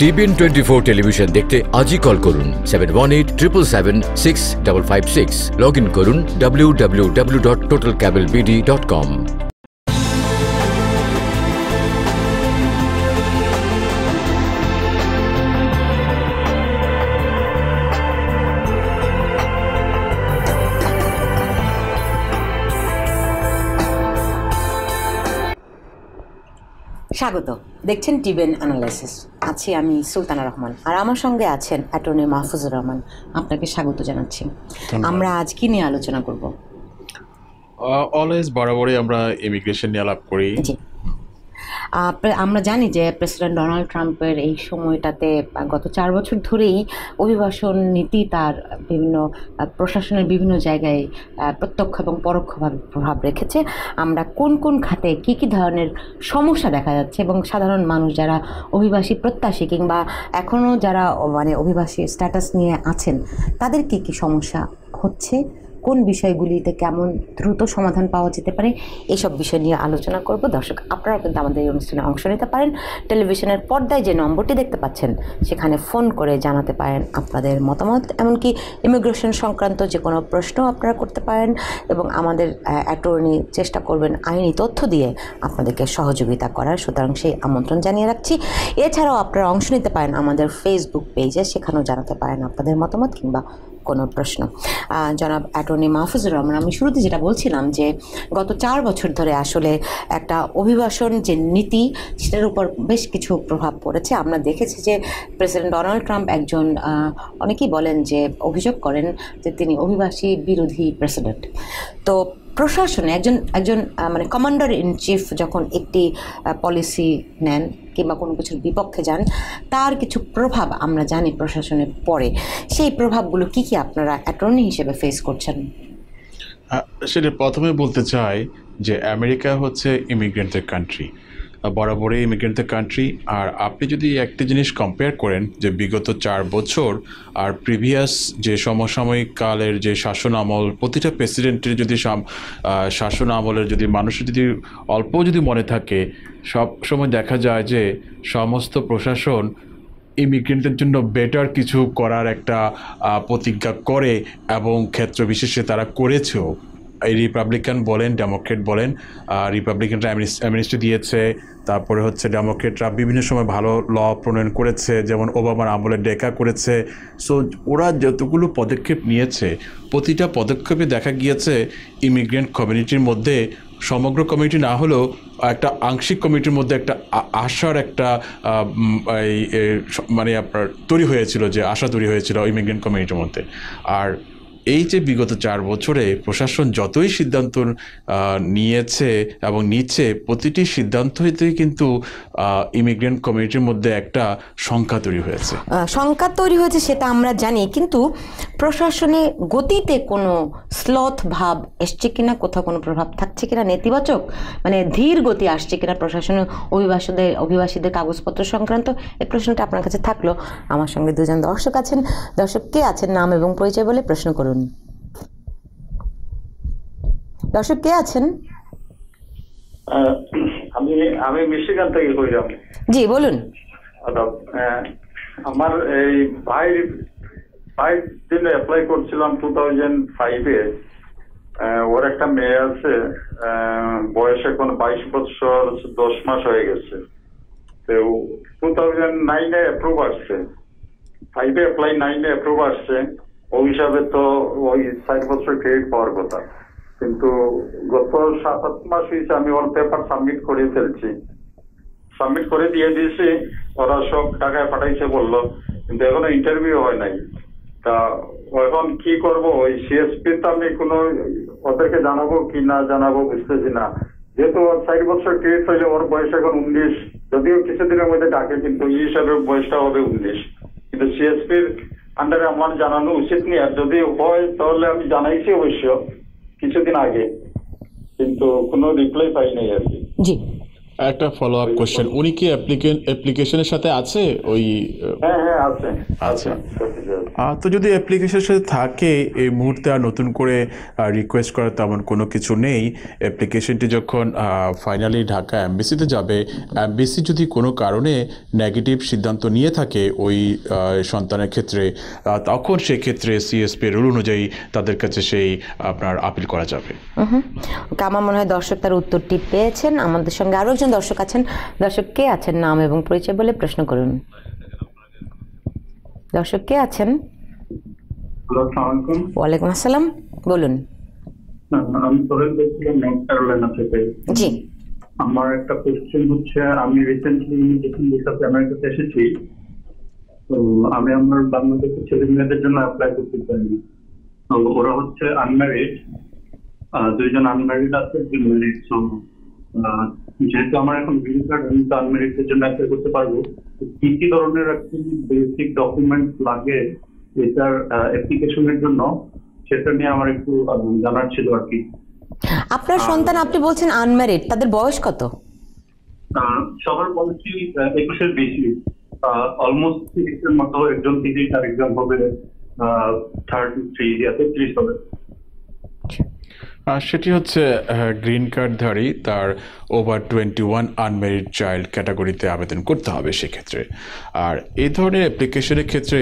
TVN twenty four television দেখতে আজই call করুন seven one eight triple seven six double five six log in করুন W W W dot Total Cable BD dot com স্বাগত। দেখছেন টিবেন analysis. আছি আমি সুলতানা রহমান। আর আমার সঙ্গে আছেন অ্যাটর্নি মাহফুজুর রহমান। আপনাকে স্বাগত জানাচ্ছি। আমরা আজ কি নিয়ে আলোচনা করব। অলওয়েজ বরাবরই আমরা ইমিগ্রেশন নিয়ে আলাপ করি। আমরা জানি যে প্রেসিডেন্ট ডোনাল্ড ট্রাম্পের এই সময়টাতে গত চার বছর ধরেই অভিবাসন নীতি তার বিভিন্ন প্রশাসনের বিভিন্ন জায়গায় প্রত্যক্ষ এবং পরোক্ষভাবে প্রভাব রেখেছে। আমরা কোন কোন খাতে কি কি ধরনের সমস্যা দেখা যাচ্ছে এবং সাধারণ মানুষ যারা অভিবাসী প্রত্যাশী কিংবা এখনও যারা মানে অভিবাসী স্ট্যাটাস নিয়ে আছেন, তাদের কি কি সমস্যা হচ্ছে? কোন বিষয়গুলিতে কেমন দ্রুত সমাধান পাওয়া যেতে পারে এইসব বিষয় নিয়ে আলোচনা করব। দর্শক আপনারা কিন্তু আমাদের এই অনুষ্ঠানে অংশ নিতে পারেন। টেলিভিশনের পর্দায় যে নম্বরটি দেখতে পাচ্ছেন, সেখানে ফোন করে জানাতে পারেন আপনাদের মতামত। এমনকি ইমিগ্রেশন সংক্রান্ত যে কোনো প্রশ্ন আপনারা করতে পারেন এবং আমাদের অ্যাটর্নি চেষ্টা করবেন আইনি তথ্য দিয়ে আপনাদেরকে সহযোগিতা করার। সুতরাং সেই আমন্ত্রণ জানিয়ে রাখছি। এছাড়াও আপনারা অংশ নিতে পারেন আমাদের ফেসবুক পেজে সেখানেও জানাতে পারেন আপনাদের মতামত কিংবা কোনো প্রশ্ন। জনাব অ্যাটর্নি মাহফুজুর রহমান, আমি শুরুতে যেটা বলছিলাম যে, গত চার বছর ধরে আসলে একটা অভিবাসন যে নীতি, সেটার উপর বেশ কিছু প্রভাব পড়েছে। আমরা দেখেছি যে, প্রেসিডেন্ট ডোনাল্ড ট্রাম্প একজন অনেকেই বলেন যে, অভিযোগ করেন যে, তিনি অভিবাসী বিরোধী প্রেসিডেন্ট। তো প্রশাসনে একজন একজন মানে কমান্ডার ইন চিফ যখন একটি পলিসি নেন কিংবা কোনো কিছুর বিপক্ষে যান, তার কিছু প্রভাব আমরা জানি প্রশাসনে পড়ে সেই প্রভাবগুলো কি কি আপনারা অ্যাটর্নি হিসেবে ফেস করছেন? সেটা প্রথমে বলতে চাই যে আমেরিকা হচ্ছে ইমিগ্রেন্টের কান্ট্রি বরাবরই ইমিগ্রেন্টের কান্ট্রি আর আপনি যদি একটা জিনিস কম্পেয়ার করেন, যে বিগত চার বছর আর প্রিভিয়াস যে সমসাময়িক কালের যে শাসন আমল, প্রতিটা প্রেসিডেন্টের যদি শাসন আমলের যদি মানুষের যদি অল্প যদি মনে থাকে, সব সময় দেখা যায় যে সমস্ত প্রশাসন ইমিগ্রেন্টের জন্য বেটার কিছু করার একটা প্রতিজ্ঞা করে এবং ক্ষেত্র বিশেষে তারা করেছেও। রিপাবলিকান বলেন ডেমোক্রেট বলেন রিপাবলিকানরা অ্যামনিস্টি দিয়েছে, তারপরে হচ্ছে ডেমোক্রেটরা বিভিন্ন সময় ভালো ল প্রণয়ন করেছে, যেমন ওবামার আমলে ডেকা করেছে। সো ওরা যতগুলো পদক্ষেপ নিয়েছে, প্রতিটা পদক্ষেপে দেখা গিয়েছে ইমিগ্রেন্ট কমিউনিটির মধ্যে, সমগ্র কমিউনিটি না হলেও একটা আংশিক কমিটির মধ্যে একটা আশার একটা এই মানে আপনার তৈরি হয়েছিল যে আশা তৈরি হয়েছিল ইমিগ্রেন্ট কমিউনিটির মধ্যে। আর এই যে বিগত চার বছরে প্রশাসন যতই সিদ্ধান্ত নিয়েছে এবং নিচ্ছে, প্রতিটি সিদ্ধান্ততেই কিন্তু ইমিগ্রেন্ট কমিউনিটির মধ্যে একটা সংখ্যা তৈরি হয়েছে। সংখ্যা তৈরি হয়েছে সেটা আমরা জানি, কিন্তু প্রশাসনে গতিতে কোনো স্লথ ভাব এসছে কিনা, কোথাও কোনো প্রভাব থাকছে কিনা নেতিবাচক? মানে ধীর গতি আসছে কিনা প্রশাসনে অভিবাসীদের অভিবাসীদের কাগজপত্র সংক্রান্ত এই প্রশ্নটা আপনার কাছে থাকল। আমার সঙ্গে দুজন দর্শক আছেন। দর্শক কে আছেন নাম এবং পরিচয় বলে প্রশ্ন করুন। দর্শক কে আছেন? আমি আমি মিশিগান থেকে কইলাম জি বলুন। আমার এই ভাই ভাইয়ের জন্য অ্যাপ্লাই করছিলাম টু থাউজেন্ড ফাইভে ওর একটা মেয়ে আছে বয়স এখন বাইশ বছর দশ মাস হয়ে গেছে। তো টু থাউজেন্ড নাইনে অ্যাপ্রুভ আসছে। ফাইভে অ্যাপ্লাই নাইনে অ্যাপ্রুভ আসছে। ওই হিসাবে তো ওই ষাট বছর ক্রেডিট পাওয়ার কথা। কিন্তু গত সাত আট মাস হয়েছে, আমি ওর পেপার সাবমিট করে ফেলছি। সাবমিট করে দিয়ে দিয়েছি, ওরা সব টাকায় পাঠাইছে বলল, কিন্তু এখনও ইন্টারভিউ হয় নাই। তা এখন কি করব? ওই সিএসপি তো আমি কোনো ওদেরকে জানাব কি না জানাব বুঝতেছি না। যেহেতু ওর ষাট বছর ক্রিয়েট হয়েছে ওর বয়স এখন উনিশ, যদিও কিছুদিনের মধ্যে ডাকে, কিন্তু এই হিসাবে বয়সটা হবে উনিশ। কিন্তু সিএসপির আন্ডারে আমার জানানো উচিত নেই। আর যদি হয় তাহলে আমি জানাইছি অবশ্য কিছুদিন আগে। কিন্তু কোনো রিপ্লাই পাই নাই আর কি। জি। একটা ফলো আপ কোশ্চেন উনি কি অ্যাপ্লিকেশনের সাথে আছে? ওই হ্যাঁ হ্যাঁ আছে। আচ্ছা। তো যদি অ্যাপ্লিকেশনের সাথে থাকে, এই মুহূর্তে আর নতুন করে রিকোয়েস্ট করার তেমন কোনো কিছু নেই। অ্যাপ্লিকেশনটি যখন ফাইনালি ঢাকা অ্যাম্বাসিতে যাবে অ্যাম্বাসি যদি কোনো কারণে নেগেটিভ সিদ্ধান্ত নিয়ে থাকে ওই সন্তানের ক্ষেত্রে তখন সেক্ষেত্রে সিএসপি রুল অনুযায়ী তাদের কাছে সেই, আপনার আপিল করা যাবে। আমার মনে হয় দর্শক তার উত্তরটি পেয়েছেন। আমাদের সঙ্গে আরও একজন দর্শক আছেন। দর্শক কে আছেন? নাম এবং পরিচয় বলে প্রশ্ন করুন। দর্শক কে আছেন? ওয়ালাইকুম আসসালাম। বলুন। আমি সোহেল বলছিলাম নর্থ ক্যারোলাইনা থেকে। জি। আমার একটা কোশ্চেন হচ্ছে আমি রিসেন্টলি ইমিগ্রেশন ভিসাতে আমেরিকাতে এসেছি তো আমি আমার বাংলাদেশের ছেলে মেয়েদের জন্য অ্যাপ্লাই করতে চাই তো ওরা হচ্ছে আনম্যারিড দুইজন আনম্যারিড আছে একজন ম্যারিড সো যেহেতু আমার এখন গ্রিন কার্ড আমি তো আনম্যারিডদের জন্য অ্যাপ্লাই করতে পারব। কি কি ধরনের বেসিক ডকুমেন্ট লাগে এটার অ্যাপ্লিকেশনের জন্য সেটা নিয়ে আমার একটু জানার ছিল আর কি। আপনার সন্তান আপনি বলছেন আনম্যারিড তাদের বয়স কত? সবার বয়সী আহ, একুশের বেশি। অলমোস্ট তিরিশের মতো একজন তিরিশ আর একজন হবে থার্টি থ্রি তেত্রিশ হবে। আর সেটি হচ্ছে গ্রিন কার্ডধারী তার over twenty one unmarried child ক্যাটাগরিতে আবেদন করতে হবে সেক্ষেত্রে। আর এই ধরনের অ্যাপ্লিকেশনের ক্ষেত্রে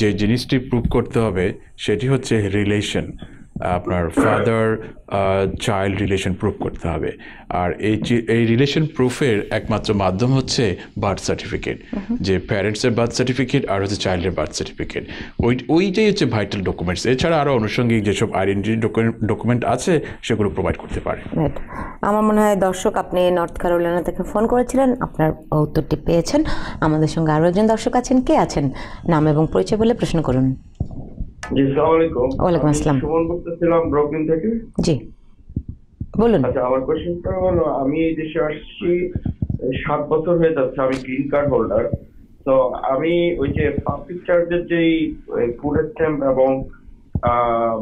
যে জিনিসটি প্রুভ করতে হবে, সেটি হচ্ছে রিলেশন আপনার ফাদার চাইল্ড রিলেশন প্রুফ করতে হবে। আর এই এই রিলেশন প্রুফের একমাত্র মাধ্যম হচ্ছে বার্থ সার্টিফিকেট যে প্যারেন্টসের বার্থ সার্টিফিকেট আর হচ্ছে চাইল্ডের বার্থ সার্টিফিকেট ওই ওইটাই হচ্ছে ভাইটাল ডকুমেন্টস এছাড়া আরও আনুষঙ্গিক যেসব আইডেন্টিটি ডকুমেন্ট আছে সেগুলো প্রোভাইড করতে পারে। আমার মনে হয় দর্শক আপনি নর্থ ক্যারোলিনা থেকে ফোন করেছিলেন আপনার উত্তরটি পেয়েছেন। আমাদের সঙ্গে আরও একজন দর্শক আছেন। কে আছেন? নাম এবং পরিচয় বলে প্রশ্ন করুন। জি আলাইকুম। ওয়ালাইকুম আসসালাম। সুমন বলতেছিলাম ব্রকলিন থেকে। জি। বলুন। আচ্ছা আমার কোশ্চেনটা হলো আমি এই দেশে আসছি সাত বছর হয়ে যাচ্ছে আমি গ্রিন কার্ড হোল্ডার তো আমি ওই যে পাবলিক চার্জের যেই ফুড স্ট্যাম্প এবং আহ,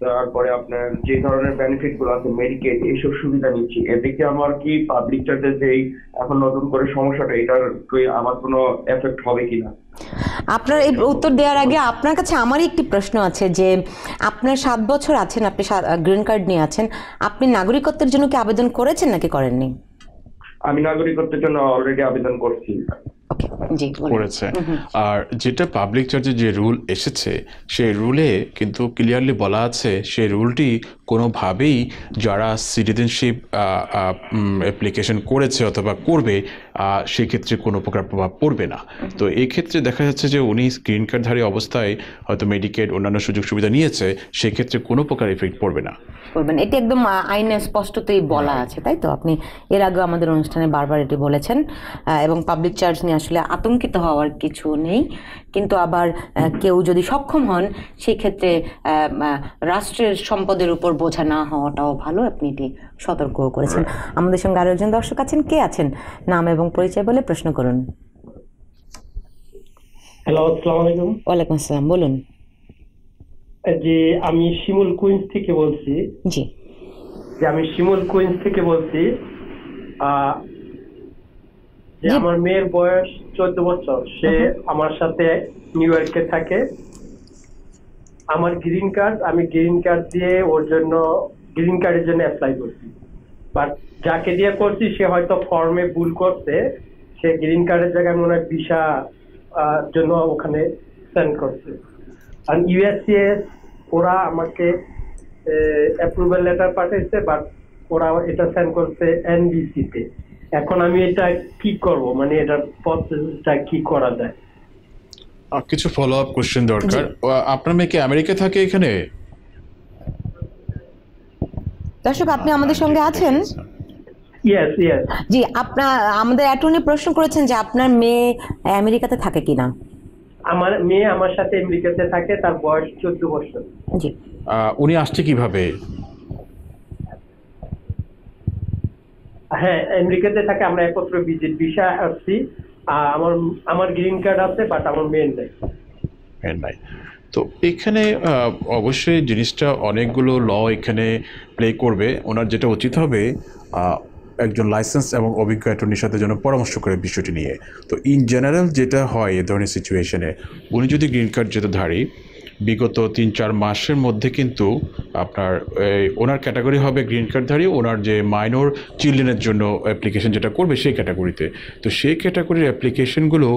তারপরে আপনার যে ধরনের বেনিফিটগুলো আছে মেডিকেল এইসব সুবিধা নিচ্ছি। এদিকে আমার কি পাবলিক চার্জের যেই এখন নতুন করে সমস্যাটা এটার কি আমার কোনো এফেক্ট হবে কিনা? আপনার এই উত্তর দেওয়ার আগে আপনার কাছে আমারই একটি প্রশ্ন আছে যে আপনার সাত বছর আছেন আপনি গ্রিন কার্ড নিয়ে আছেন আপনি নাগরিকত্বের জন্য কি আবেদন করেছেন নাকি করেননি? আমি নাগরিকত্বের জন্য অলরেডি আবেদন করছি। করেছে। আর যেটা পাবলিক চার্জে যে রুল এসেছে সেই রুলে কিন্তু ক্লিয়ারলি বলা আছে সেই রুলটি কোনোভাবেই যারা সিটিজেনশিপ অ্যাপ্লিকেশন করেছে অথবা করবে সেক্ষেত্রে কোনো প্রকার প্রভাব পড়বে না। তো এই ক্ষেত্রে দেখা যাচ্ছে যে উনি স্ক্রিন কার্ডধারী অবস্থায় হয়তো মেডিকেট অন্যান্য সুযোগ সুবিধা নিয়েছে সেক্ষেত্রে কোনো প্রকার এফেক্ট পড়বে না। করবেন এটি একদম আইনে স্পষ্টতই বলা আছে তাই তো? আপনি এর আগে আমাদের অনুষ্ঠানে বারবার এটি বলেছেন আহ, এবং পাবলিক চার্জ নিয়ে আসলে আতঙ্কিত হওয়ার কিছু নেই। কিন্তু আবার আহ, কেউ যদি সক্ষম হন সেই ক্ষেত্রে রাষ্ট্রের সম্পদের উপর বোঝা না হওয়াটাও ভালো। আপনি এটি সতর্ক করেছেন। আমাদের সঙ্গে আরও একজন দর্শক আছেন। কে আছেন? নাম এবং পরিচয় বলে প্রশ্ন করুন। হ্যালো আসসালামু আলাইকুম। ওয়ালাইকুম আসসালাম বলুন। যে আমি শিমুল কুইন্স থেকে বলছি জি। যে আমি শিমুল কুইন্স থেকে বলছি যে আমার মেয়ের বয়স চোদ্দ বছর সে আমার সাথে নিউ ইয়র্কে থাকে। আমার গ্রিন কার্ড আমি গ্রিন কার্ড দিয়ে ওর জন্য গ্রিন কার্ডের জন্য অ্যাপ্লাই করছি। বাট যাকে দিয়ে করছি সে হয়তো ফর্মে ভুল করছে। সে গ্রিন কার্ডের জায়গায় মনে হয় ভিসা জন্য ওখানে সেন্ড করছে। আর ইউএসসিএস ওরা আমাকে অ্যাপ্রুভাল লেটার পাঠিয়েছে বাট ওরা এটা সেন্ড করছে এনবিসি তে। এখন আমি এটা কি করব? মানে এটার প্রসেসটা কি করা যায়? আর কিছু ফলো আপ কোশ্চেন দরকার আপনার মেয়ে কি আমেরিকা থাকে এখানে? দর্শক আপনি আমাদের সঙ্গে আছেন? ইয়েস ইয়েস জি আপনার আমাদের অ্যাটর্নি প্রশ্ন করেছেন যে আপনার মেয়ে আমেরিকাতে থাকে কিনা। আমার মেয়ে আমার সাথে আমেরিকাতে থাকে তার বয়স চোদ্দ বছর। উনি আসছে কীভাবে? হ্যাঁ আমেরিকাতে থাকে আমরা একত্র ভিজিট ভিসা আসছি। আমার আমার গ্রিন কার্ড আছে বাট আমার মেয়ের নেই। নাই। তো এখানে অবশ্যই জিনিসটা অনেকগুলো ল এখানে প্লে করবে। ওনার যেটা উচিত হবে একজন লাইসেন্স এবং অভিজ্ঞ অ্যাটর্নির সাথে যেন পরামর্শ করে বিষয়টি নিয়ে। তো ইন জেনারেল যেটা হয় এ ধরনের সিচুয়েশনে উনি যদি গ্রিন কার্ড যেতে ধারী, বিগত তিন চার মাসের মধ্যে কিন্তু আপনার ওনার ক্যাটাগরি হবে গ্রিন কার্ডধারী ওনার যে মাইনর চিলড্রেনের জন্য অ্যাপ্লিকেশন যেটা করবে সেই ক্যাটাগরিতে তো সেই ক্যাটাগরির অ্যাপ্লিকেশনগুলো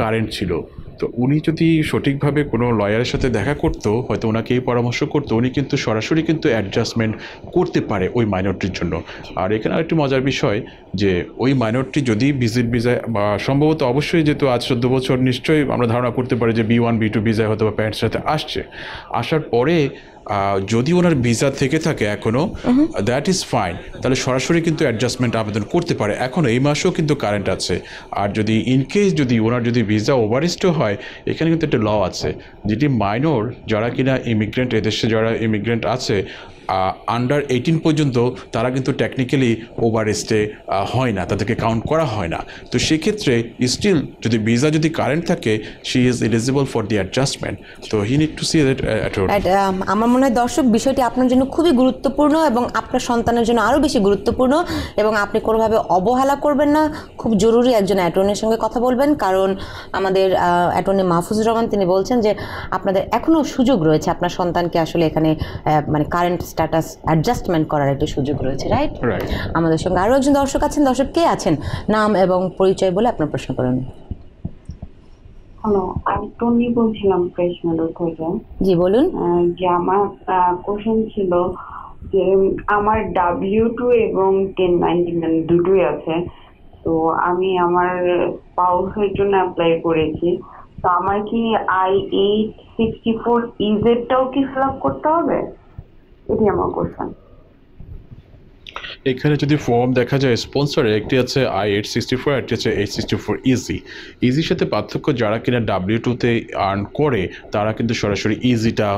কারেন্ট ছিল। তো উনি যদি সঠিকভাবে কোনো লয়ারের সাথে দেখা করতো, হয়তো ওনাকে এই পরামর্শ করতো, উনি কিন্তু সরাসরি কিন্তু অ্যাডজাস্টমেন্ট করতে পারে ওই মাইনরটির জন্য। আর এখানে আরেকটি মজার বিষয় যে, ওই মাইনরটি যদি ভিজিট ভিসায় বা সম্ভবত অবশ্যই যেহেতু আজ চোদ্দ বছর, নিশ্চয়ই আমরা ধারণা করতে পারি যে বি ওয়ান বি টু ভিসায় হয়তো বা প্যারেন্টস সাথে আসছে। আসার পরে যদি ওনার ভিসা থেকে থাকে এখনও দ্যাট ইজ ফাইন তাহলে সরাসরি কিন্তু অ্যাডজাস্টমেন্ট আবেদন করতে পারে। এখন এই মাসেও কিন্তু কারেন্ট আছে। আর যদি ইনকেস যদি ওনার যদি ভিসা ওভারিস্টও হয় এখানে কিন্তু একটা ল আছে। যেটি মাইনর যারা কিনা ইমিগ্রেন্ট এদেশে যারা ইমিগ্রেন্ট আছে আন্ডার এইটিন পর্যন্ত তারা কিন্তু টেকনিক্যালি ওভারস্টে হয় না, তাদেরকে কাউন্ট করা হয় না। তো সেক্ষেত্রে স্টিল যদি ভিসা যদি কারেন্ট থাকে she is eligible for the adjustment তো he need to see that আমার মনে হয় দর্শক, বিষয়টি আপনার জন্য খুবই গুরুত্বপূর্ণ এবং আপনার সন্তানের জন্য আরও বেশি গুরুত্বপূর্ণ এবং আপনি কোনোভাবে অবহেলা করবেন না। খুব জরুরি একজন অ্যাটর্নির সঙ্গে কথা বলবেন, কারণ আমাদের অ্যাটর্নি মাহফুজুর রহমান তিনি বলছেন যে আপনাদের এখনও সুযোগ রয়েছে, আপনার সন্তানকে আসলে এখানে মানে কারেন্ট স্ট্যাটাস অ্যাডজাস্টমেন্ট করার একটা সুযোগ রয়েছে রাইট আমাদের সঙ্গে আরও একজন দর্শক আছেন। দর্শক কে আছেন? নাম এবং পরিচয় বলে আপনার প্রশ্ন করুন। হ্যালো আমি টনি বলছিলাম ফ্রেশ থেকে। জি বলুন। আহ, যে আমার কোশ্চেন ছিল যে আমার ডাব্লিউ টু এবং টেন নাইনটি নাইন দুটোই আছে। তো আমি আমার স্পাউসের জন্য অ্যাপ্লাই করেছি। তো আমার কি আই এইট সিক্সটি ফোর ইজেডটাও কি ফিল আপ করতে হবে? এটি আমার কোশ্চেন এখানে যদি ফর্ম দেখা যায় স্পন্সরে একটি আছে আই এইট সিক্সটি ফোর একটি আছে এইট সিক্সটি ফোর ইজি ইজির সাথে পার্থক্য যারা কিনা ডাব্লিউ টুতে আর্ন করে তারা কিন্তু সরাসরি ইজিটা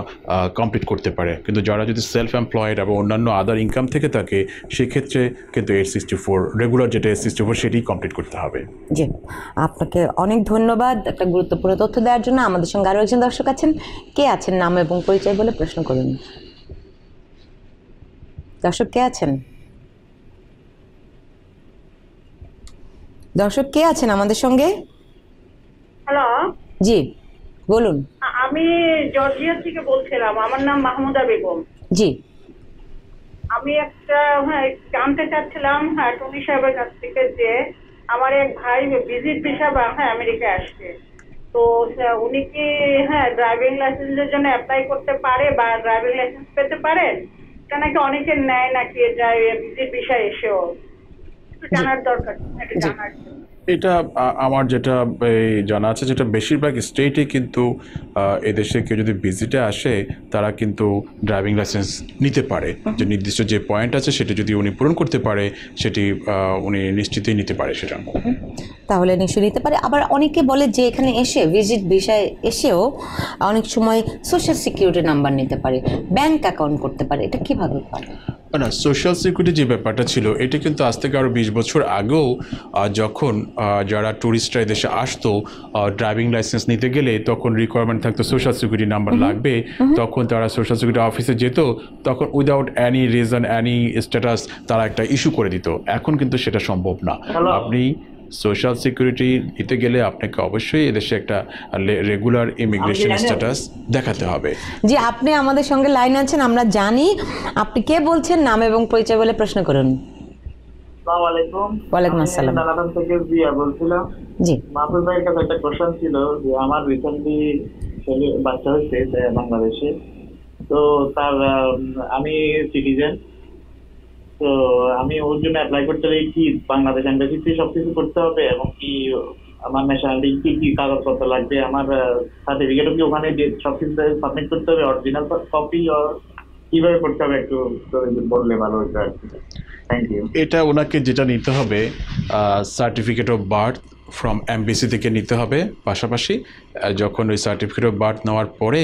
কমপ্লিট করতে পারে। কিন্তু যারা যদি সেলফ এমপ্লয়েড এবং অন্যান্য আদার ইনকাম থেকে থাকে সেক্ষেত্রে কিন্তু এইট সিক্সটি ফোর রেগুলার যেটা এইট সিক্সটি ফোর সেটি কমপ্লিট করতে হবে। জি। আপনাকে অনেক ধন্যবাদ একটা গুরুত্বপূর্ণ তথ্য দেওয়ার জন্য। আমাদের সঙ্গে আরও একজন দর্শক আছেন। কে আছেন নাম এবং পরিচয় বলে প্রশ্ন করুন। দর্শক কে আছেন? দর্শক কে আছেন আমাদের সঙ্গে? হ্যালো। জি বলুন। আমি জর্জিয়া থেকে বলছিলাম আমার নাম মাহমুদা বেগম। জি। আমি একটা হ্যাঁ জানতে চাচ্ছিলাম হ্যাঁ টনি সাহেবের কাছ থেকে যে আমার এক ভাই ভিজিট ভিসা হ্যাঁ আমেরিকায় আসছে। তো উনি কি হ্যাঁ ড্রাইভিং লাইসেন্সের জন্য অ্যাপ্লাই করতে পারে বা ড্রাইভিং লাইসেন্স পেতে পারেন? এটা নাকি অনেকে নেয় নাকি ভিজিট ভিসা এসেও। একটু জানার দরকার জানার। জন্য। এটা আমার যেটা এই, জানা আছে যেটা বেশিরভাগ স্টেটে কিন্তু এদেশে কেউ যদি ভিজিটে আসে তারা কিন্তু ড্রাইভিং লাইসেন্স নিতে পারে। যে নির্দিষ্ট যে পয়েন্ট আছে সেটি যদি উনি পূরণ করতে পারে সেটি উনি নিশ্চিতই নিতে পারে সেটা তাহলে নিশ্চয়ই নিতে পারে। আবার অনেকে বলে যে এখানে এসে ভিজিট বিষয়ে এসেও অনেক সময় সোশ্যাল সিকিউরিটি নাম্বার নিতে পারে ব্যাংক অ্যাকাউন্ট করতে পারে। এটা কীভাবে পারে? না সোশ্যাল সিকিউরিটি যে ব্যাপারটা ছিল এটা কিন্তু আজ থেকে আরও বিশ বছর আগেও যখন যারা ট্যুরিস্টরা এদেশে আসতো ড্রাইভিং লাইসেন্স নিতে গেলে তখন রিকোয়ারমেন্ট থাকতো সোশ্যাল সিকিউরিটি নাম্বার লাগবে। তখন তারা সোশ্যাল সিকিউরিটি অফিসে যেত তখন without any reason any status তারা একটা ইস্যু করে দিত। এখন কিন্তু সেটা সম্ভব না। আপনি সোশ্যাল সিকিউরিটি নিতে গেলে আপনাকে অবশ্যই এদেশে একটা রেগুলার ইমিগ্রেশন স্ট্যাটাস দেখাতে হবে। জি আপনি আমাদের সঙ্গে লাইন আছেন আমরা জানি। আপনি কে বলছেন নাম এবং পরিচয় বলে প্রশ্ন করুন। আলাইকুম। ওয়ালাইকুম আসসালাম। থেকে জিয়া বলছিলাম। জি। মাহফুজ ভাইয়ের কাছে একটা কোশ্চেন ছিল যে আমার রিসেন্টলি বাচ্চা হয়েছে সে বাংলাদেশে। তো তার আম, আমি সিটিজেন তো আমি ওর জন্য অ্যাপ্লাই করতে হলে কি বাংলাদেশ এম্বাসিতে সবকিছু করতে হবে এবং কি আমার ন্যাশনালিটি কি কি কাগজপত্র লাগবে, আমার সার্টিফিকেটও কি ওখানে সব সবকিছু সাবমিট করতে হবে অরিজিনাল কপি আর কীভাবে করতে হবে একটু বললে ভালো হতো আর কি। এটা ওনাকে যেটা নিতে হবে certificate of birth from MBC থেকে নিতে হবে। পাশাপাশি যখন ওই সার্টিফিকেট অফ বার্থ নেওয়ার পরে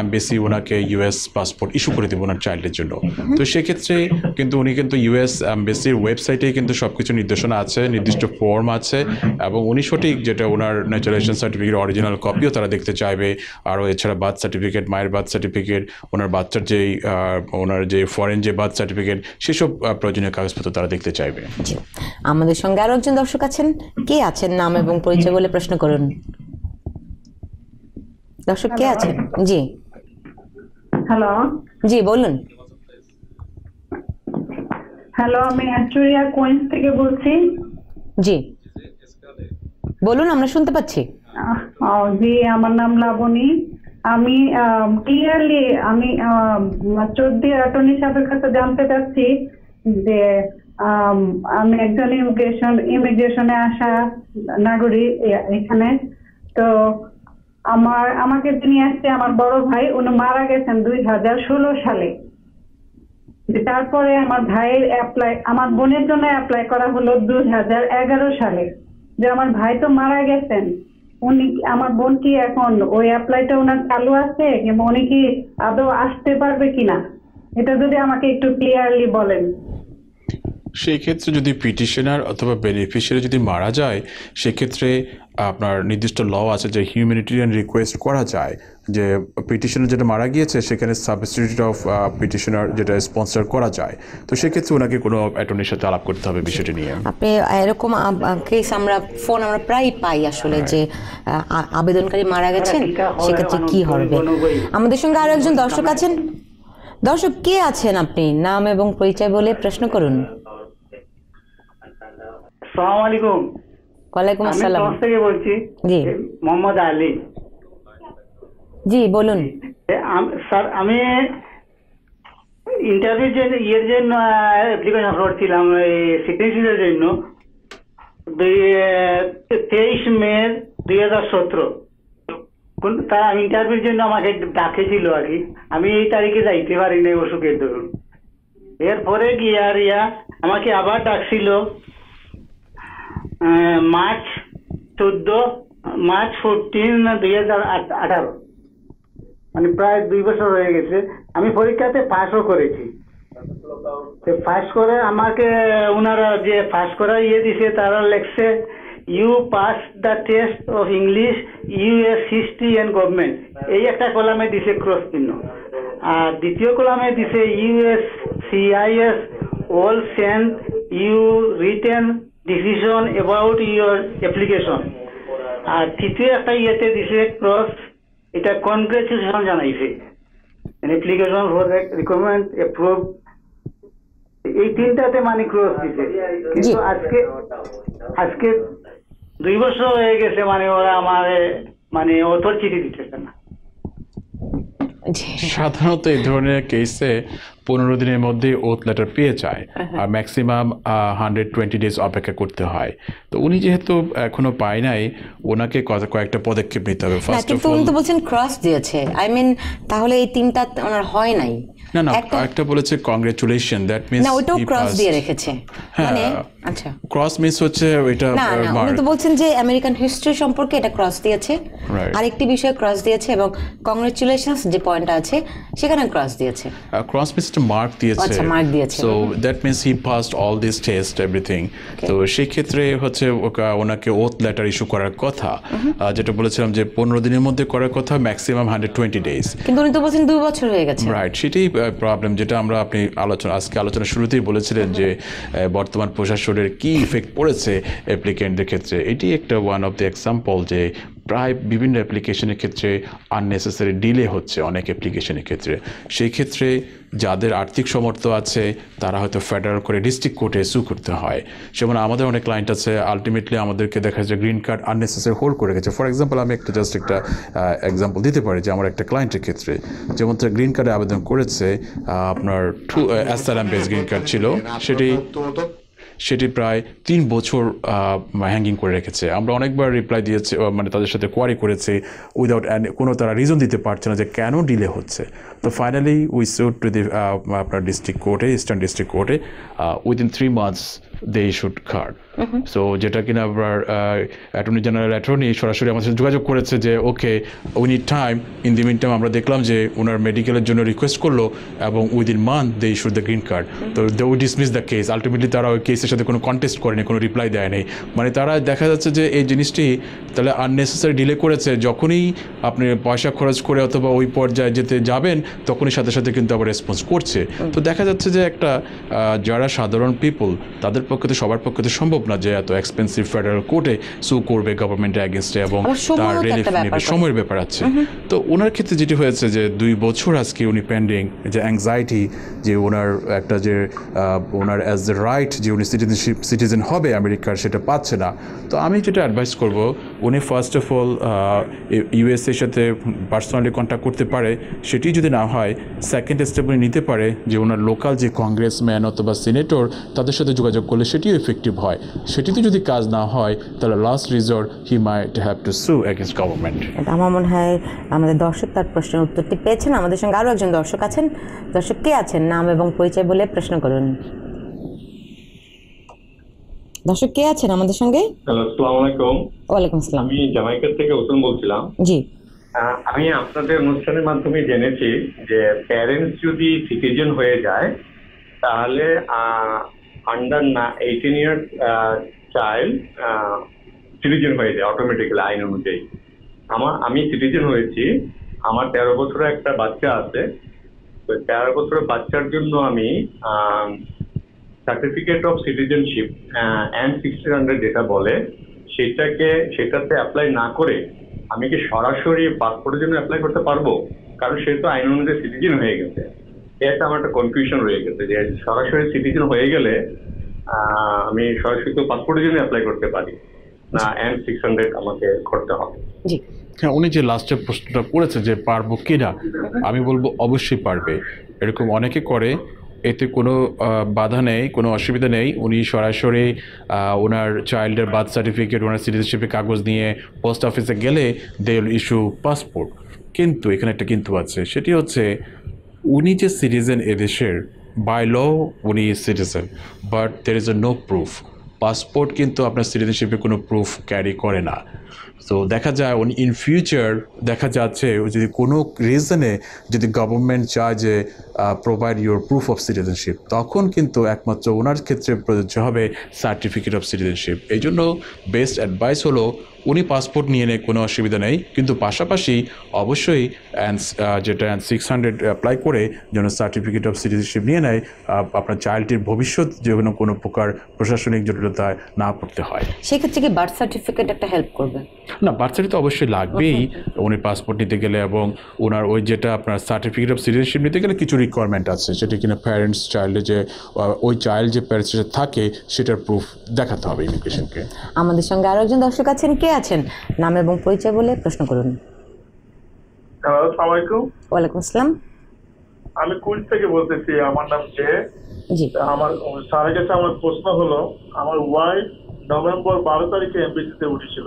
এমবিসি ওনাকে ইউএস পাসপোর্ট ইস্যু করে দেবে ওনার চাইল্ডের জন্য। তো সেক্ষেত্রে কিন্তু উনি কিন্তু ইউএস এমবিসির ওয়েবসাইটেই কিন্তু সব কিছু নির্দেশনা আছে, নির্দিষ্ট ফর্ম আছে এবং উনি সঠিক যেটা ওনার ন্যাচারাইজেশন সার্টিফিকেট অরিজিনাল কপিও তারা দেখতে চাইবে। আরও এছাড়া বার্থ সার্টিফিকেট মায়ের বার্থ সার্টিফিকেট ওনার বাচ্চার যেই ওনার যে ফরেন যে বার্থ সার্টিফিকেট সেসব প্রয়োজনীয় কাগজপত্র তারা দেখতে চাইবে। আমাদের সঙ্গে আরও একজন দর্শক আছেন। কে আছেন? নাম এবং পরিচয় বলে প্রশ্ন করুন। দর্শক কে আছেন? জি। হ্যালো জি বলুন। হ্যালো আমি অ্যাচুরিয়া কোয়েন্স থেকে বলছি। জি। বলুন আমরা শুনতে পাচ্ছি। জি আমার নাম লাবণী। আমি ক্লিয়ারলি আমি চোদ্দ অ্যাটর্নি সাহেবের কাছে জানতে চাচ্ছি যে আম, একজন ইমিগ্রেশন ইমিগ্রেশনে আসা নাগরিক এখানে। তো আমার আমাকে যিনি আসছে আমার বড় ভাই উনি মারা গেছেন দুই হাজার ষোলো সালে। তারপরে আমার ভাইয়ের অ্যাপ্লাই আমার বোনের জন্য অ্যাপ্লাই করা হলো দুই হাজার এগারো সালে। যে আমার ভাই তো মারা গেছেন। উনি আমার বোন কি এখন ওই অ্যাপ্লাইটা ওনার চালু আছে? কিংবা উনি কি আদৌ আসতে পারবে কিনা? এটা যদি আমাকে একটু ক্লিয়ারলি বলেন। সেই ক্ষেত্রে যদি পিটিশনার অথবা বেনিফিশিয়ারি যদি মারা যায় সেক্ষেত্রে আপনার নির্দিষ্ট ল আছে যে হিউম্যানিটেরিয়ান রিকোয়েস্ট করা যায়। যে পিটিশনার যেটা মারা গিয়েছে সেখানে সাবস্টিটিউট অফ পিটিশনার যেটা স্পন্সর করা যায়। তো সেক্ষেত্রে ওনাকে কোনো অ্যাটর্নির সাথে আলাপ করতে হবে বিষয়টি নিয়ে। আপনি এরকম কেস আমরা ফোন আমরা প্রায় পাই আসলে যে আ, আ- আবেদনকারী মারা গেছেন সেক্ষেত্রে কি হবে? আমাদের সঙ্গে আরও একজন দর্শক আছেন। দর্শক কে আছেন আপনি? নাম এবং পরিচয় বলে প্রশ্ন করুন। সালাম আলাইকুম। ওয়ালাইকুম আসসালাম। টস থেকে বলছি জি। মোহাম্মদ আলী। জি বলুন। স্যার আমি ইন্টারভিউ জন্য ইয়ের জন্য অ্যাপ্লিকেশন করছিলাম এই সিটিজেনের জন্য। তেইশ মে দুই হাজার সতেরো। তার ইন্টারভিউর জন্য আমাকে ডাকেছিল আর কি। আমি এই তারিখে যাইতে পারি না অসুখের ধরুন এরপরে গিয়ে আর ইয়া আমাকে আবার ডাকছিল। মার্চ চোদ্দ, মার্চ ফোরটিন দুই হাজার আঠারো। মানে প্রায় দুই বছর হয়ে গেছে। আমি পরীক্ষাতে পাসও করেছি। পাস করে আমাকে ওনারা যে পাস করা ইয়ে দিছে, তারা লেখছে you pass the test of English US history and government এই একটা কলামে দিছে ক্রস চিহ্ন। আর দ্বিতীয় কলামে দিছে US CIS all sent you written decision about your application আর তৃতীয় একটা ইয়েতে দিছে ক্রস এটা কনগ্রেচুলেশন জানাইছে। অ্যাপ্লিকেশন ফর রিকমেন্ড অ্যাপ্রুভ এই তিনটাতে মানে ক্রস দিছে। কিন্তু আজকে আজকে দুই বছর হয়ে গেছে মানে ওরা আমার মানে অথর চিঠি দিতেছে না। সাধারণত এই ধরনের কেসে পনেরো দিনের মধ্যে ওথ লেটার পেয়ে যায়। আর ম্যাক্সিমাম হান্ড্রেড টোয়েন্টি ডেজ অপেক্ষা করতে হয়। তো উনি যেহেতু এখনও পায় নাই ওনাকে কয়েকটা পদক্ষেপ নিতে হবে। ফার্স্ট অফ অল তো বলছেন ক্রস দিয়েছে। আই মিন তাহলে এই তিনটা ওনার হয় নাই। না না একটা বলেছে কংগ্রেচুলেশন দ্যাট মিন্স না ক্রস দিয়ে রেখেছে। মানে আচ্ছা। ক্রস মিন্স হচ্ছে ওইটা না না উনি তো বলছেন যে আমেরিকান হিস্ট্রি সম্পর্কে এটা ক্রস দিয়েছে. আরেকটি বিষয়ে ক্রস দিয়েছে এবং কংগ্রেচুলেশনস যে পয়েন্ট আছে সেখানে ক্রস দিয়েছে। ক্রস মিন্স মার্ক দিয়েছে। আচ্ছা, mark দিয়েছে। So that means he passed all this test everything তো সেই ক্ষেত্রে হচ্ছে ওনাকে ওথ লেটার ইস্যু করার কথা। যেটা বলেছিলাম যে পনেরো দিনের মধ্যে করার কথা ম্যাক্সিমাম হান্ড্রেড টোয়েন্টি ডেজ কিন্তু উনি তো বলছেন দুই বছর হয়ে গেছে। রাইট সেটাই প্রবলেম যেটা আমরা আপনি আলোচনা আজকে আলোচনা শুরুতেই বলেছিলেন যে বর্তমান প্রশাসনের কি ইফেক্ট পড়েছে অ্যাপ্লিকেন্টদের ক্ষেত্রে। এটি একটা ওয়ান অফ দ্য এক্সাম্পল যে, প্রায় বিভিন্ন অ্যাপ্লিকেশনের ক্ষেত্রে আননেসেসারি ডিলে হচ্ছে অনেক অ্যাপ্লিকেশনের ক্ষেত্রে। সেই ক্ষেত্রে যাদের আর্থিক সমর্থ আছে, তারা হয়তো ফেডারেল করে ডিস্ট্রিক্ট কোর্টে সু করতে হয়। যেমন আমাদের অনেক ক্লায়েন্ট আছে আলটিমেটলি আমাদেরকে দেখা যায় গ্রিন কার্ড আননেসেসারি হোল্ড করে গেছে। ফর এক্সাম্পল আমি একটা জাস্ট একটা এক্সাম্পল দিতে পারি যে, আমার একটা ক্লায়েন্টের ক্ষেত্রে। যেমন তার গ্রিন কার্ডে আবেদন করেছে আপনার to asylum base green card ছিল। সেটি সেটি প্রায় তিন বছর হ্যাঙ্গিং করে রেখেছে। আমরা অনেকবার রিপ্লাই দিয়েছি মানে তাদের সাথে কোয়ারি করেছি উইদাউট কোনো তারা রিজন দিতে পারছে না যে কেন ডিলে হচ্ছে। তো finally we should to the আপনার ডিস্ট্রিক্ট কোর্টে ইস্টার্ন ডিস্ট্রিক্ট কোর্টে within three months they should card so যেটা কিনা আবার অ্যাটর্নি জেনারেল অ্যাটর্নি সরাসরি আমার সাথে যোগাযোগ করেছে যে okay we need time in the mean time আমরা দেখলাম যে ওনার মেডিকেলের জন্য রিকোয়েস্ট করল এবং within month they issued the green card তো they we dismiss the case ultimately তারা ওই কেসের সাথে কোনো কন্টেস্ট করেনি কোনো রিপ্লাই দেয়নি মানে তারা দেখা যাচ্ছে যে এই জিনিসটি তাহলে আননেসেসারি ডিলে করেছে। যখনই আপনি পয়সা খরচ করে অথবা ওই পর্যায়ে যেতে যাবেন তখনই সাথে সাথে কিন্তু আবার রেসপন্স করছে। তো দেখা যাচ্ছে যে একটা যারা সাধারণ পিপল তাদের পক্ষে তো সবার পক্ষে তো সম্ভব না যে এত এক্সপেন্সিভ ফেডারেল কোর্টে সু করবে গভর্নমেন্টের অ্যাগেনস্টে এবং তার রিলিফ নেবে। সময়ের ব্যাপার আছে। তো ওনার ক্ষেত্রে যেটি হয়েছে যে দুই বছর আজকে উনি পেন্ডিং যে অ্যাংজাইটি যে ওনার একটা যে ওনার অ্যাজ দ্য রাইট যে উনি সিটিজেনশিপ সিটিজেন হবে আমেরিকার সেটা পাচ্ছে না। তো আমি যেটা অ্যাডভাইস করব উনি ফার্স্ট অফ অল ইউএসএর সাথে পার্সোনালি কন্ট্যাক্ট করতে পারে। সেটি যদি না হয় সেকেন্ড স্টেপ উনি নিতে পারে যে ওনার লোকাল যে কংগ্রেসম্যান অথবা সিনেটর তাদের সাথে যোগাযোগ করলে সেটিও এফেক্টিভ হয়। সেটিতে যদি কাজ না হয় তাহলে last resort he might have to sue against government এটা আমার মনে হয় আমাদের দর্শক তার প্রশ্নের উত্তরটি পেয়েছেন। আমাদের সঙ্গে আরও একজন দর্শক আছেন। দর্শক কে আছেন? নাম এবং পরিচয় বলে প্রশ্ন করুন। দর্শক কে আছেন আমাদের সঙ্গে? হ্যালো আসসালামু আলাইকুম। ওয়ালাইকুম আসসালাম। আমি জামাইকা থেকে ওসমান বলছিলাম। জি। আহ, আমি আপনাদের অনুষ্ঠানের মাধ্যমে জেনেছি যে প্যারেন্টস যদি সিটিজেন হয়ে যায় তাহলে আন্ডার না এইটিন ইয়ার চাইল্ড সিটিজেন হয়ে যায় অটোমেটিক্যালি আইন অনুযায়ী। আমার আমি সিটিজেন হয়েছি, আমার তেরো বছরের একটা বাচ্চা আছে। তো তেরো বছরের বাচ্চার জন্য আমি certificate of citizenship and sixteen hundred যেটা বলে, সেটাকে, সেটাতে অ্যাপ্লাই না করে, আমি কি সরাসরি পাসপোর্টের জন্য অ্যাপ্লাই করতে পারব? কারণ সে তো আইন অনুযায়ী সিটিজেন হয়ে গেছে। এটা আমার একটা কনফিউশন রয়ে গেছে যে সরাসরি সিটিজেন হয়ে গেলে আহ, আমি সরাসরি তো পাসপোর্টের জন্য অ্যাপ্লাই করতে পারি। না অ্যান্ড সিক্স হান্ড্রেড আমাকে করতে হবে। জি। হ্যাঁ উনি যে লাস্টে প্রশ্নটা করেছে যে পারব কিনা আমি বলব অবশ্যই পারবে। এরকম অনেকে করে এতে কোনো আহ, বাধা নেই কোনো অসুবিধা নেই। উনি সরাসরি আহ, ওনার চাইল্ডের বার্থ সার্টিফিকেট ওনার সিটিজেনশিপের কাগজ নিয়ে পোস্ট অফিসে গেলে দে ইস্যু পাসপোর্ট কিন্তু এখানে একটা কিন্তু আছে সেটি হচ্ছে উনি যে সিটিজেন এদেশের বাই ল উনি citizen but there is a no proof passport কিন্তু আপনার সিটিজেনশিপে কোনো প্রুফ ক্যারি করে না। তো দেখা যায় উনি ইন ফিউচার দেখা যাচ্ছে যদি কোনো রিজনে যদি গভর্নমেন্ট চায় যে provide your proof of citizenship তখন কিন্তু একমাত্র ওনার ক্ষেত্রে প্রযোজ্য হবে সার্টিফিকেট অফ সিটিজেনশিপ এই জন্য বেস্ট অ্যাডভাইস হলো উনি পাসপোর্ট নিয়ে নেয় কোনো অসুবিধা নেই। কিন্তু পাশাপাশি অবশ্যই যেটা সিক্স হান্ড্রেড অ্যাপ্লাই করে যেন সার্টিফিকেট অফ সিটিজেনশিপ নিয়ে নেয় আপনার চাইল্ডটির ভবিষ্যৎ যেন কোনো প্রকার প্রশাসনিক জটিলতায় না পড়তে হয়। সেক্ষেত্রে কি বার্থ সার্টিফিকেট একটা হেল্প করবে? না বার্থ সার্টিফিকেট তো অবশ্যই লাগবেই। উনি পাসপোর্ট নিতে গেলে এবং ওনার ওই যেটা আপনার সার্টিফিকেট অফ সিটিজেনশিপ নিতে গেলে কিছু রিকোয়ারমেন্ট আছে। সেটা কিনা প্যারেন্টস চাইল্ডে যে ওই চাইল্ড যে প্যারেন্টস থাকে সেটার প্রুফ দেখাতে হবে ইমিগ্রেশনকে আমাদের সঙ্গে আরও একজন দর্শক আছেন কে? আছেন? নাম এবং পরিচয় বলে প্রশ্ন করুন। ওয়ালাইকুম আসসালাম। আমি কুইন্স থেকে বলতেছি আমার নাম জে জি। আমার স্যারের কাছে আমার প্রশ্ন হলো আমার ওয়াইফ নভেম্বর বারো তারিখে এমবিসিতে উঠেছিল।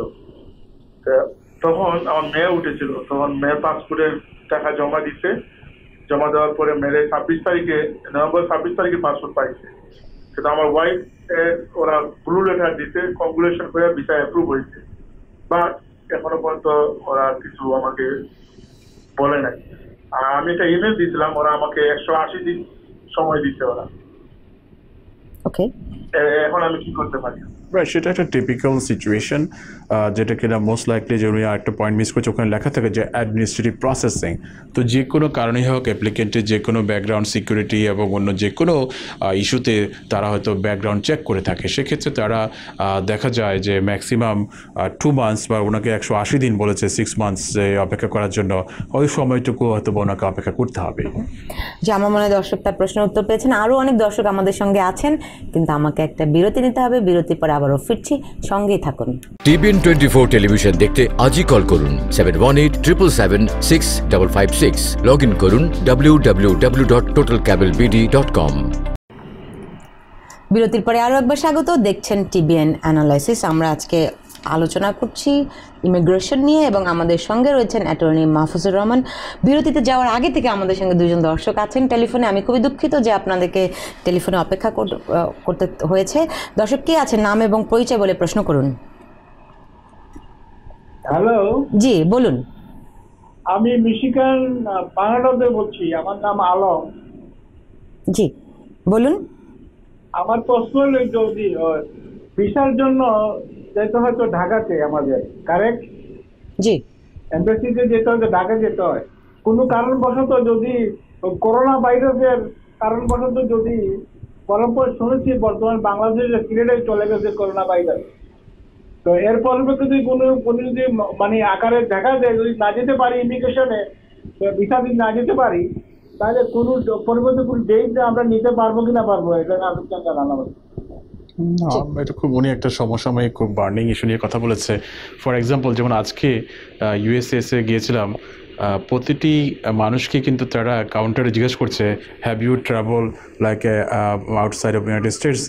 তখন আমার মেয়ে উঠেছিল তখন মেয়ের পাসপোর্টের টাকা জমা দিতে জমা দেওয়ার পরে মেয়ের ছাব্বিশ তারিখে নভেম্বর ছাব্বিশ তারিখে পাসপোর্ট পাইছে। কিন্তু আমার ওয়াইফ ওরা ব্লু লেটার দিতে কনগ্রেশন করে ভিসা অ্যাপ্রুভ হয়েছে। বাট এখনও পর্যন্ত ওরা কিছু আমাকে বলে নাই। আর আমি একটা ইমেল দিয়েছিলাম ওরা আমাকে একশো আশি দিন সময় দিচ্ছে ওরা। ওকে এখন আমি কি করতে পারি? রাইট সেটা একটা টিপিক্যাল সিচুয়েশন যেটা কিনা মোস্ট লাইকলি যে উনি একটা পয়েন্ট মিস করছে, ওখানে লেখা থাকে যে অ্যাডমিনিস্ট্রেটিভ প্রসেসিং তো যে কোনো কারণেই হোক অ্যাপ্লিকেন্টের যে কোনো ব্যাকগ্রাউন্ড সিকিউরিটি এবং অন্য যে কোনো ইস্যুতে তারা হয়তো ব্যাকগ্রাউন্ড চেক করে থাকে। সেক্ষেত্রে তারা দেখা যায় যে ম্যাক্সিমাম টু মান্থস বা ওনাকে একশো আশি দিন বলেছে সিক্স মান্থস অপেক্ষা করার জন্য। ওই সময়টুকু হয়তো ওনাকে অপেক্ষা করতে হবে। যে আমার মনে হয় দর্শক তার প্রশ্নের উত্তর পেয়েছেন। আরও অনেক দর্শক আমাদের সঙ্গে আছেন, কিন্তু আমাকে একটা বিরতি নিতে হবে। বিরতির পরে আবারও ফিরছি সঙ্গেই থাকুন। টিভিএন টোয়েন্টি ফোর টেলিভিশন দেখতে আজই কল করুন seven one eight triple seven six double five six log in করুন W W W dot Total Cable BD dot com বিরতির পরে আরও একবার স্বাগত দেখছেন টিবিএন অ্যানালাইসিস। আমরা আজকে আলোচনা করছি ইমিগ্রেশন নিয়ে এবং আমাদের সঙ্গে রয়েছেন অ্যাটর্নি মাহফুজুর রহমান। বিরতিতে যাওয়ার আগে থেকে আমাদের সঙ্গে দুজন দর্শক আছেন। টেলিফোনে আমি খুবই দুঃখিত যে আপনাদেরকে টেলিফোনে অপেক্ষা করতে হয়েছে। দর্শক কে আছে নাম এবং পরিচয় বলে প্রশ্ন করুন। হ্যালো জি বলুন। আমি মিশিগান বাংলাদেশে বলছি। আমার নাম আলম। জি বলুন। আমার প্রশ্ন যদি ভিসার জন্য যেতে হয়তো ঢাকাতে আমাদের কারেক্ট জি। এমবাসিতে যেতে হয়তো ঢাকা যেতে হয়। কোনো কারণবশত যদি করোনা ভাইরাসের কারণবশত যদি পরম্পর শুনেছি বর্তমান বাংলাদেশে সিলেটে চলে গেছে করোনা ভাইরাস তো এর পরিপ্রেক্ষিতে কোনো কোনো যদি মানে আকারে দেখা যায় যদি না যেতে পারি ইমিগ্রেশনে ভিসা যদি না যেতে পারি তাহলে কোনো পরিবর্তে কোনো ডেট আমরা নিতে পারব কিনা পারব এটা আপনার জানানো না, এটা খুব উনি একটা সমসাময়িক খুব বার্নিং ইস্যু নিয়ে কথা বলেছে। ফর এক্সাম্পল যেমন আজকে ইউএসএসে গিয়েছিলাম প্রতিটি মানুষকে কিন্তু তারা কাউন্টারে জিজ্ঞেস করছে have you travel like outside of United States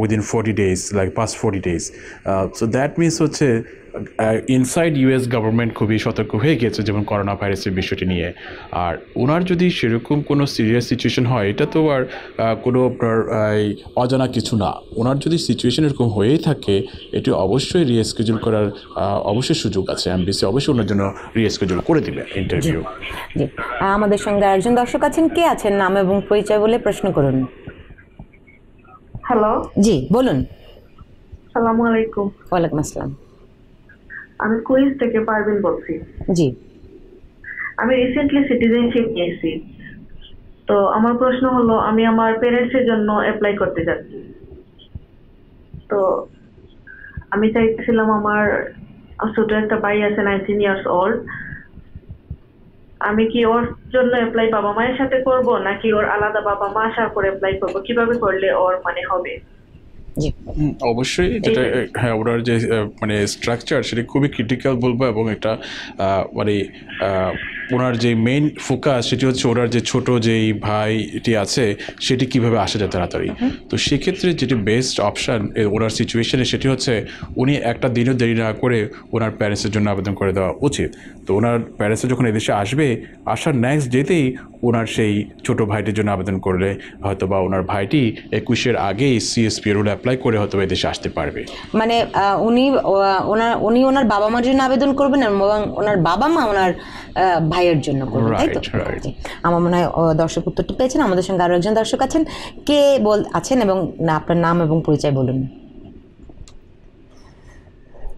within forty days like past forty days so that means হচ্ছে ইনসাইড ইউএস গভর্নমেন্ট খুবই সতর্ক হয়ে গিয়েছে যেমন করোনা ভাইরাসের বিষয়টি নিয়ে। আর ওনার যদি সেরকম কোনো সিরিয়াস সিচুয়েশন হয় এটা তো আর কোনো আপনার অজানা কিছু না। ওনার যদি সিচুয়েশন এরকম হয়েই থাকে এটি অবশ্যই রিস্কেজুল করার অবশ্যই সুযোগ আছে। এমবিসি অবশ্যই ওনার জন্য রিস্কেজুল করে দিবে ইন্টারভিউ জি আমাদের সঙ্গে আরেকজন দর্শক আছেন। কে আছেন? নাম এবং পরিচয় বলে প্রশ্ন করুন। হ্যালো জি বলুন। সালামু আলাইকুম। ওয়ালাইকুম আসসালাম। আমি কুইজ থেকে পারভিন বলছি। জি। আমি রিসেন্টলি সিটিজেনশিপ নিয়েছি। তো আমার প্রশ্ন হলো আমি আমার প্যারেন্টস এর জন্য অ্যাপ্লাই করতে যাচ্ছি। তো আমি চাইতেছিলাম আমার ছোট একটা ভাই আছে নাইনটিন ইয়ার্স ওল্ড আমি কি ওর জন্য অ্যাপ্লাই বাবা মায়ের সাথে করব নাকি ওর আলাদা বাবা মা আসার পরে অ্যাপ্লাই করব? কীভাবে করলে ওর মানে হবে? অবশ্যই যেটা হ্যাঁ ওনার যে মানে স্ট্রাকচার সেটা খুবই ক্রিটিক্যাল বলব এবং এটা মানে ওনার যে মেইন ফোকাস সেটি হচ্ছে ওনার যে ছোট যেই ভাইটি আছে সেটি কীভাবে আসা যায় তাড়াতাড়ি। তো সেক্ষেত্রে যেটি বেস্ট অপশান ওনার সিচুয়েশনে সেটি হচ্ছে উনি একটা দিনও দেরি না করে ওনার প্যারেন্টসের জন্য আবেদন করে দেওয়া উচিত। তো ওনার প্যারেন্টসে যখন এদেশে আসবে আসার নেক্সট ডেতেই ওনার সেই ছোট ভাইটির জন্য আবেদন করলে হয়তো বা ওনার ভাইটি একুশের আগেই সিএসপি রুল অ্যাপ্লাই করে হয়তো বা এদেশে আসতে পারবে। মানে উনি ওনার উনি ওনার বাবা মার জন্য আবেদন করবেন এবং ওনার বাবা মা ওনার ভাইয়ের জন্য করবেন তাই তো। আমার মনে হয় দর্শক উত্তরটি পেয়েছেন। আমাদের সঙ্গে আরও একজন দর্শক আছেন। কে বল আছেন এবং না, আপনার নাম এবং পরিচয় বলুন।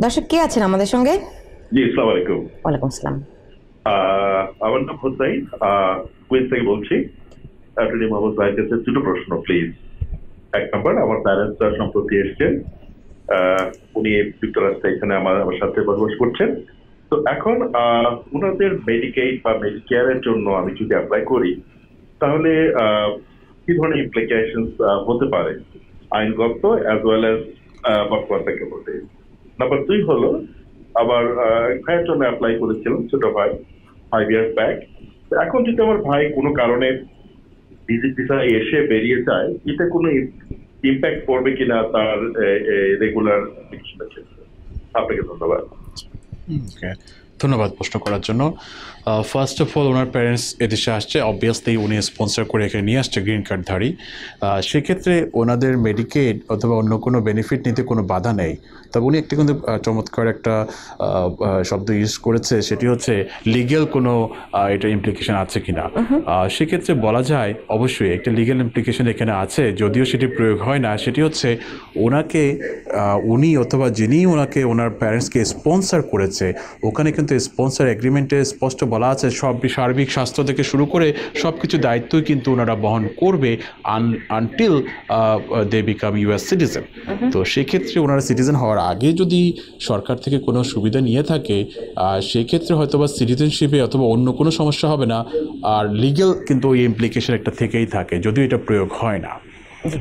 দর্শক কে আছেন আমাদের সঙ্গে? জি আসসালামু আলাইকুম। ওয়ালাইকুম আসসালাম। আমার নাম হোসাইন। কুইন্স থেকে বলছি। অ্যাটর্নি মোহাম্মদ ভাইয়ের কাছে দুটো প্রশ্ন প্লিজ এক নম্বর আমার প্যারেন্টসরা সম্প্রতি এসছেন উনি যুক্তরাষ্ট্রে এখানে আমার আমার সাথে বসবাস করছেন। তো এখন ওনাদের মেডিকেড বা মেডিকেয়ারের জন্য আমি যদি অ্যাপ্লাই করি তাহলে আহ, কি ধরনের ইমপ্লিকেশন হতে পারে? আইনগত অ্যাজ ওয়েল অ্যাজ বর্তমান প্রেক্ষাপটে নাম্বার দুই হলো আবার জন্য অ্যাপ্লাই করেছিলাম ছোট ভাই ফাইভ ইয়ার্স ব্যাক এখন যদি আমার ভাই কোনো কারণে ভিজিট ভিসা এসে বেরিয়ে যায় এটা কোনো ইম্প্যাক্ট পড়বে কিনা তার রেগুলার আপনাকে ধন্যবাদ। ধন্যবাদ প্রশ্ন করার জন্য। ফার্স্ট অফ অল ওনার প্যারেন্টস এদেশে আসছে। অবভিয়াসলি উনি স্পন্সর করে এখানে নিয়ে আসছে গ্রিন কার্ডধারী সেক্ষেত্রে ওনাদের মেডিকেড অথবা অন্য কোনো বেনিফিট নিতে কোনো বাধা নেই। তবে উনি একটি কিন্তু চমৎকার একটা শব্দ ইউজ করেছে সেটি হচ্ছে লিগেল কোনো এটা ইমপ্লিকেশন আছে কিনা। সেক্ষেত্রে বলা যায় অবশ্যই একটা লিগেল ইমপ্লিকেশন এখানে আছে যদিও সেটি প্রয়োগ হয় না সেটি হচ্ছে ওনাকে উনি অথবা যিনি ওনাকে ওনার প্যারেন্টসকে স্পন্সর করেছে ওখানে কিন্তু স্পন্সর এগ্রিমেন্টে স্পষ্ট বলা আছে সব সার্বিক স্বাস্থ্য থেকে শুরু করে সব কিছু দায়িত্বই কিন্তু ওনারা বহন করবে until they become US citizen তো সেক্ষেত্রে ওনারা সিটিজেন হওয়ার আগে যদি সরকার থেকে কোনো সুবিধা নিয়ে থাকে সেক্ষেত্রে হয়তো বা সিটিজেনশিপে অথবা অন্য কোনো সমস্যা হবে না। আর লিগেল কিন্তু ওই ইমপ্লিকেশন একটা থেকেই থাকে, যদিও এটা প্রয়োগ হয় না।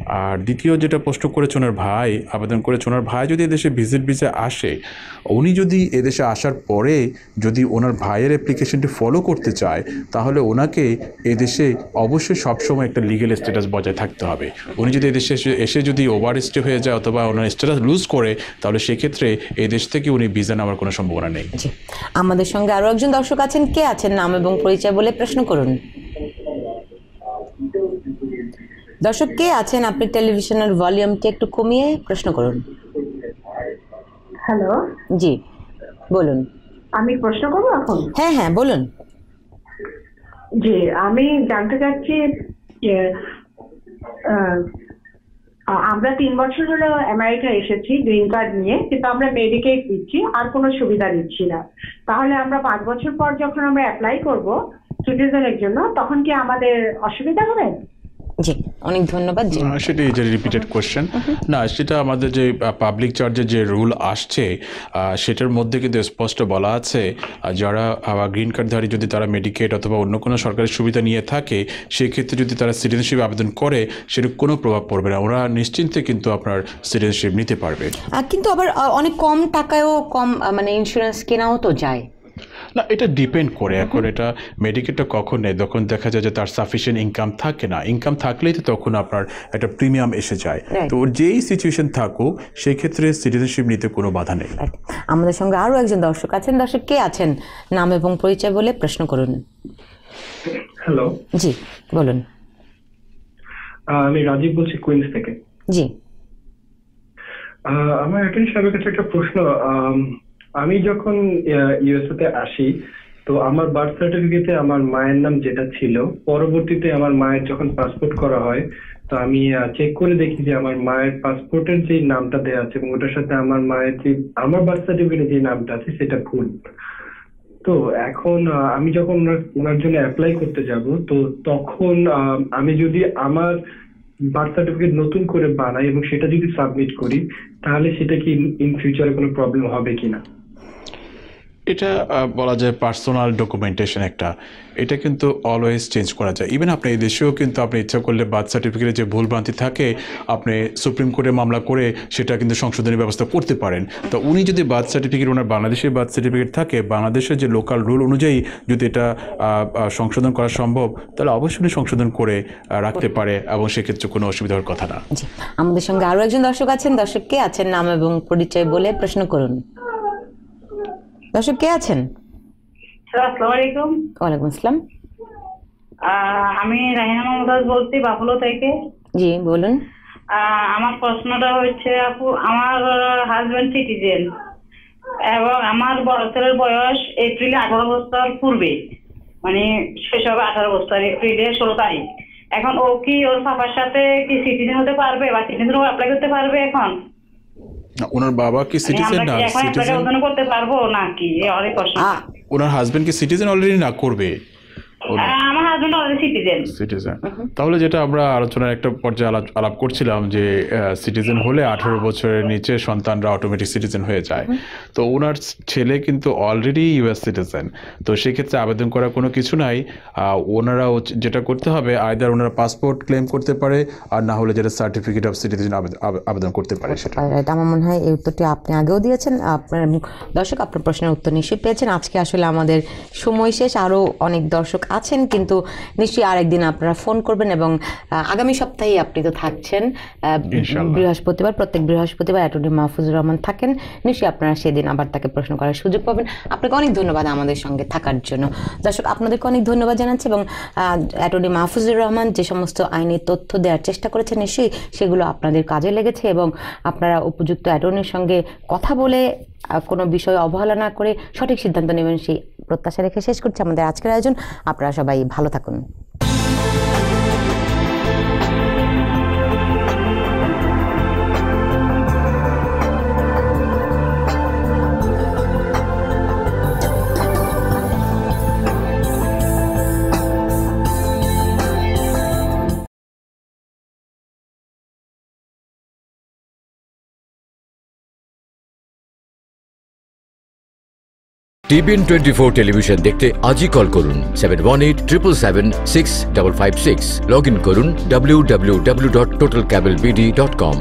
আর দ্বিতীয় যেটা প্রশ্ন করেছে ওনার ভাই, আবেদন করেছে, ওনার ভাই যদি এদেশে ভিজিট ভিসা আসে, উনি যদি এদেশে আসার পরে যদি ওনার ভাইয়ের অ্যাপ্লিকেশনটি ফলো করতে চায়, তাহলে ওনাকে এদেশে অবশ্যই সবসময় একটা লিগেল স্ট্যাটাস বজায় থাকতে হবে। উনি যদি এদেশে এসে- যদি ওভার স্টে হয়ে যায় অথবা ওনার স্ট্যাটাস লুজ করে, তাহলে সেক্ষেত্রে এই দেশ থেকে উনি ভিসা নেওয়ার কোনো সম্ভাবনা নেই। আমাদের সঙ্গে আরও একজন দর্শক আছেন, কে আছেন নাম এবং পরিচয় বলে প্রশ্ন করুন। দর্শক কে আছেন আপনি টেলিভিশনের ভলিউমটি একটু কমিয়ে প্রশ্ন করুন? হ্যালো। জি বলুন। আমি প্রশ্ন করব এখন? হ্যাঁ হ্যাঁ বলুন। জি আমি জানতে চাচ্ছি আমরা তিন বছর হলো আমেরিকা এসেছি গ্রিন কার্ড নিয়ে কিন্তু আমরা মেডিকেল দিচ্ছি আর কোনো সুবিধা দিচ্ছি না। তাহলে আমরা পাঁচ বছর পর যখন আমরা অ্যাপ্লাই করব সিটিজেনের জন্য তখন কি আমাদের অসুবিধা হবে? জি অনেক ধন্যবাদ জি। সেটাই যে রিপিটেড কোশ্চেন না সেটা আমাদের যে পাবলিক চার্জের যে রুল আসছে সেটার মধ্যে কিন্তু স্পষ্ট বলা আছে যারা গ্রিন কার্ডধারী যদি তারা মেডিকেট অথবা অন্য কোনো সরকারি সুবিধা নিয়ে থাকে সেক্ষেত্রে যদি তারা সিটিজেনশিপ আবেদন করে সেটা কোনো প্রভাব পড়বে না। ওরা নিশ্চিন্তে কিন্তু আপনার সিটিজেনশিপ নিতে পারবে। কিন্তু আবার অনেক কম টাকায়ও কম মানে ইন্স্যুরেন্স কেনাও তো যায়। না এটা ডিপেন্ড করে। এখন এটা মেডিকেলটা কখন নেয়? তখন দেখা যায় যে তার সাফিসিয়েন্ট ইনকাম থাকে না ইনকাম থাকলেই তো তখন আপনার একটা প্রিমিয়াম এসে যায়। তো যেই সিচুয়েশন থাকুক সেই ক্ষেত্রে সিটিজেনশিপ নিতে কোনো বাধা নেই। আমাদের সঙ্গে আরও একজন দর্শক আছেন। দর্শক কে আছেন? নাম এবং পরিচয় বলে প্রশ্ন করুন। হ্যালো জি বলুন। আমি রাজীব বলছি কুইন্স থেকে। জি। আহ, আমার অ্যাটর্নি সাহেবের কাছে একটা প্রশ্ন আম, যখন ইউএসএ তে আসি তো আমার বার্থ সার্টিফিকেটে আমার মায়ের নাম যেটা ছিল পরবর্তীতে আমার মায়ের যখন পাসপোর্ট করা হয় তো আমি চেক করে দেখি যে আমার মায়ের পাসপোর্টের যে নামটা দেওয়া আছে এবং ওটার সাথে আমার মায়ের যে আমার বার্থ সার্টিফিকেটে যে নামটা আছে সেটা ভুল। তো এখন আমি যখন ওনার জন্য অ্যাপ্লাই করতে যাব তো তখন আমি যদি আমার বার্থ সার্টিফিকেট নতুন করে বানাই এবং সেটা যদি সাবমিট করি তাহলে সেটা কি ইন ফিউচারে কোনো প্রবলেম হবে কিনা? এটা বলা যায় পার্সোনাল ডকুমেন্টেশন একটা। এটা কিন্তু অলওয়েজ চেঞ্জ করা যায়। ইভেন আপনি এই দেশেও কিন্তু আপনি ইচ্ছা করলে বার্থ সার্টিফিকেটে যে ভুলভ্রান্তি থাকে, আপনি সুপ্রিম কোর্টে মামলা করে সেটা কিন্তু সংশোধনের ব্যবস্থা করতে পারেন। তো উনি যদি বার্থ সার্টিফিকেট ওনার বাংলাদেশের বার্থ সার্টিফিকেট থাকে, বাংলাদেশের যে লোকাল রুল অনুযায়ী যদি এটা সংশোধন করা সম্ভব, তাহলে অবশ্যই সংশোধন করে রাখতে পারে এবং সেক্ষেত্রে কোনো অসুবিধা হওয়ার কথা না। আমাদের সঙ্গে আরও একজন দর্শক আছেন। দর্শক কে আছেন নাম এবং পরিচয় বলে প্রশ্ন করুন। দর্শক কে আছেন? ওয়ালাইকুম আসসালাম। আমি রাহিনা মমতাজ বলছি বাফলো থেকে। জি বলুন। আমার প্রশ্নটা হচ্ছে আপু আমার হাজবেন্ড সিটিজেন এবং আমার বড় ছেলের বয়স এপ্রিলে আঠারো বছর পূর্বে। মানে শেষ হবে আঠারো বছর এপ্রিলে ষোলো তারিখ। এখন ও কি ওর পাপার সাথে কি সিটিজেন হতে পারবে বা সিটিজেন অ্যাপ্লাই করতে পারবে এখন? ওনার বাবা কি মানে সিটিজেন না কি এখন অ্যাপ্লাই সিটিজেন করতে পারব নাকি? এই অনেক প্রশ্ন ওনার হাজবেন্ড কি সিটিজেন অলরেডি না করবে? আমার হাজবেন্ড অলরেডি সিটিজেন সিটিজেন তাহলে যেটা আমরা আলোচনার একটা পর্যায়ে আলাপ করছিলাম যে সিটিজেন হলে আঠারো বছরের নিচে সন্তানরা অটোমেটিক সিটিজেন হয়ে যায়। তো ওনার ছেলে কিন্তু অলরেডি ইউএস সিটিজেন তো সেক্ষেত্রে আবেদন করার কোনো কিছু নাই। ওনারা যেটা করতে হবে আয়দার ওনারা পাসপোর্ট ক্লেম করতে পারে আর না হলে যেটা সার্টিফিকেট অফ সিটিজেন আবেদন করতে পারে সেটা। আমার মনে হয় এই উত্তরটি আপনি আগেও দিয়েছেন। আপনার দর্শক আপনার প্রশ্নের উত্তর নিশ্চয়ই পেয়েছেন। আজকে আসলে আমাদের সময় শেষ। আরও অনেক দর্শক আছেন কিন্তু নিশ্চয়ই আরেকদিন আপনারা ফোন করবেন এবং আগামী সপ্তাহে আপনি তো থাকছেন বৃহস্পতিবার প্রত্যেক বৃহস্পতিবার অ্যাটর্নি মাহফুজুর রহমান থাকেন। নিশ্চয়ই আপনারা সেদিন আবার তাকে প্রশ্ন করার সুযোগ পাবেন। আপনাকে অনেক ধন্যবাদ আমাদের সঙ্গে থাকার জন্য। দর্শক আপনাদেরকে অনেক ধন্যবাদ জানাচ্ছি এবং অ্যাটর্নি মাহফুজুর রহমান যে সমস্ত আইনি তথ্য দেওয়ার চেষ্টা করেছেন নিশ্চয়ই সেগুলো আপনাদের কাজে লেগেছে এবং আপনারা উপযুক্ত অ্যাটর্নির সঙ্গে কথা বলে কোনো বিষয় অবহেলা না করে সঠিক সিদ্ধান্ত নেবেন সেই প্রত্যাশা রেখে শেষ করছি আমাদের আজকের আয়োজন। আপনারা সবাই ভালো থাকুন। টিভিএন টোয়েন্টি ফোর টেলিভিশন দেখতে আজই কল করুন seven one eight triple seven six double five six log in করুন W W W dot Total Cable BD dot com